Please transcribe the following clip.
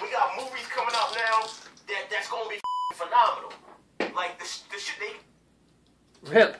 We got movies coming out now that that's gonna be phenomenal. Like the, the shit they Rip.